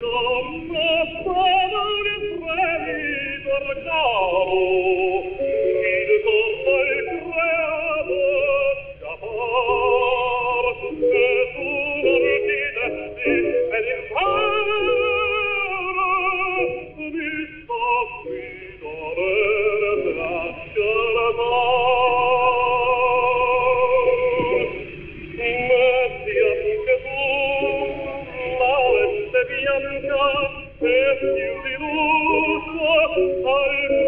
Somma poveri fratelli per più di al